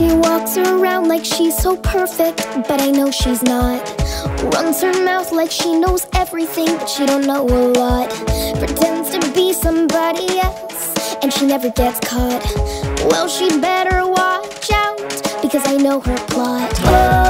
She walks around like she's so perfect, but I know she's not. Runs her mouth like she knows everything, but she don't know a lot. Pretends to be somebody else, and she never gets caught. Well, she better watch out, because I know her plot. Oh.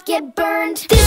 not get burned.